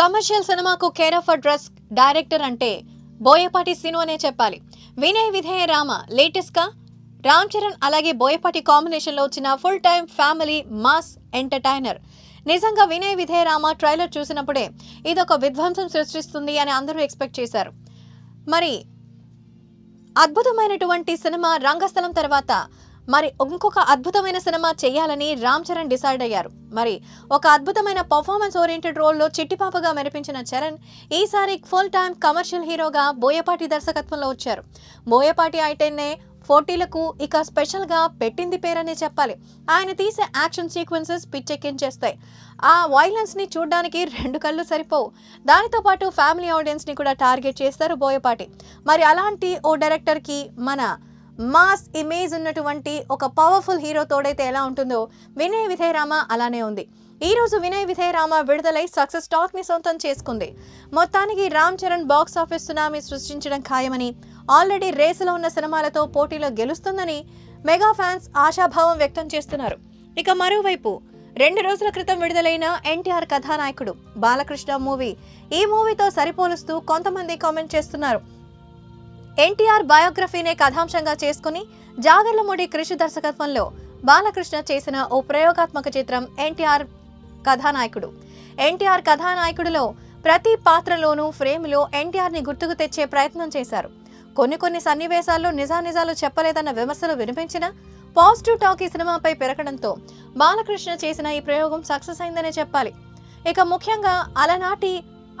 Commercial సినిమాకు care of dress director అంటే బోయపాటి సిను అనే చెప్పాలి. వినయ్ విధేయ రామ లేటెస్ట్గా రామ్ చరణ్ అలాగే బోయపాటి కాంబినేషన్లో వచ్చిన full time family mass entertainer నిజంగా వినయ్ విధేయ రామ ట్రైలర్ చూసినప్పుడే ఇదొక విధ్వంసం సృష్టిస్తుంది అని అందరూ ఎక్స్పెక్ట్ చేశారు. మరి అద్భుతమైనటువంటి సినిమా రంగస్థలం తర్వాత మరి ఇంకొక అద్భుతమైన సినిమా చేయాలని రామ్ చరణ్ డిసైడ్ అయ్యారు. మరి ఒక అద్భుతమైన పర్ఫార్మెన్స్ ఓరియంటెడ్ రోల్లో చిట్టిపాపగా మెరిపించిన చరణ్ ఈసారి ఫుల్ టైం కమర్షియల్ హీరోగా బోయపాటి దర్శకత్వంలో వచ్చారు. బోయపాటి అయితేనే పోటీలకు ఇక స్పెషల్గా పెట్టింది పేరనే చెప్పాలి. ఆయన తీసే యాక్షన్ సీక్వెన్సెస్ పిచ్చెక్కించేస్తాయి. ఆ వైలెన్స్ని చూడడానికి రెండు కళ్ళు సరిపోవు. దానితో పాటు ఫ్యామిలీ ఆడియన్స్ని కూడా టార్గెట్ చేస్తారు బోయపాటి. మరి అలాంటి ఓ డైరెక్టర్కి మన మాస్ ఇమేజ్ ఉన్నటువంటి ఒక పవర్ఫుల్ హీరో తోడైతే ఎలా ఉంటుందో వినయ్ విధేయ రామ అలానే ఉంది. ఈ రోజు వినయ్ విధేయ రామ విడుదలై సక్సెస్ టాక్ని సొంతం చేసుకుంది. మొత్తానికి Ram Charan box office tsunami సృష్టించడం ఖాయమని ఆల్రెడీ రేసులో ఉన్న సినిమాలతో పోటీలో గెలుస్తుందని మెగా ఫ్యాన్స్ ఆశాభావం వ్యక్తం చేస్తున్నారు. ఇక మరోవైపు రెండు రోజుల క్రితం విడుదలైన ఎన్టీఆర్ కథానాయకుడు బాలకృష్ణ మూవీ ఈ మూవీతో సరిపోలుస్తూ కొంతమంది కామెంట్ చేస్తున్నారు. ఎన్టీఆర్ బయోగ్రఫీనే కథాంశంగా చేసుకుని జాగర్లమూడి కృషి దర్శకత్వంలో బాలకృష్ణ చేసిన ఓ ప్రయోగాత్మక చిత్రం ఎన్టీఆర్ కథానాయకుడు. ఎన్టీఆర్ కథానాయకుడిలో ప్రతి పాత్రలోనూ ఫ్రేమ్లో ఎన్టీఆర్ని గుర్తుకు తెచ్చే ప్రయత్నం చేశారు. కొన్ని కొన్ని సన్నివేశాల్లో నిజానిజాలు చెప్పలేదన్న విమర్శలు వినిపించిన పాజిటివ్ టాక్ ఈ సినిమాపై పెరగడంతో బాలకృష్ణ చేసిన ఈ ప్రయోగం సక్సెస్ అయిందనే చెప్పాలి. ఇక ముఖ్యంగా అలనాటి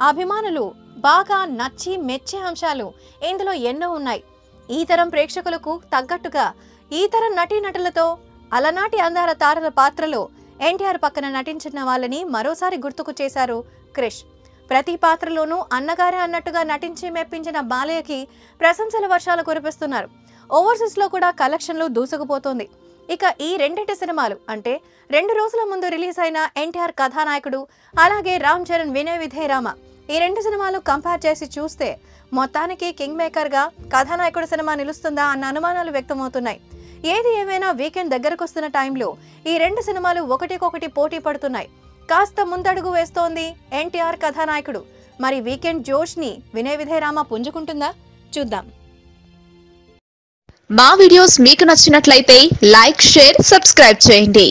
అభిమానులు బాగా నచ్చి మెచ్చే అంశాలు ఇందులో ఎన్నో ఉన్నాయి. ఈ తరం ప్రేక్షకులకు తగ్గట్టుగా ఈ తరం నటీనటులతో అలనాటి అందాల తారల పాత్రలో ఎన్టీఆర్ పక్కన నటించిన వాళ్ళని మరోసారి గుర్తుకు చేశారు క్రిష్. ప్రతి పాత్రలోనూ అన్నగారే అన్నట్టుగా నటించి మెప్పించిన బాలయ్యకి ప్రశంసల వర్షాలు కురిపిస్తున్నారు. ఓవర్సీస్లో కూడా కలెక్షన్లు దూసుకుపోతోంది. ఇక ఈ రెండింటి సినిమాలు అంటే రెండు రోజుల ముందు రిలీజ్ అయిన ఎన్టీఆర్ కథానాయకుడు అలాగే రామ్ చరణ్ వినయ్ విధేయరామ. ఈ రెండు సినిమాలు కంపేర్ చేసి చూస్తే మొత్తానికి కింగ్ మేకర్గా కథానాయకుడు సినిమా నిలుస్తుందా అన్న అనుమానాలు వ్యక్తమవుతున్నాయి. ఏది ఏమైనా వీకెండ్ దగ్గరకు వస్తున్న టైంలో ఈ రెండు సినిమాలు ఒకటికొకటి పోటీ పడుతున్నాయి. కాస్త ముందడుగు వేస్తోంది ఎన్టీఆర్ కథానాయకుడు. మరి వీకెండ్ జోష్ని వినయ విధేరామ పుంజుకుంటుందా? చూద్దాం. మా వీడియోస్ మీకు నచ్చినట్లయితే లైక్ షేర్ సబ్స్క్రైబ్ చేయండి.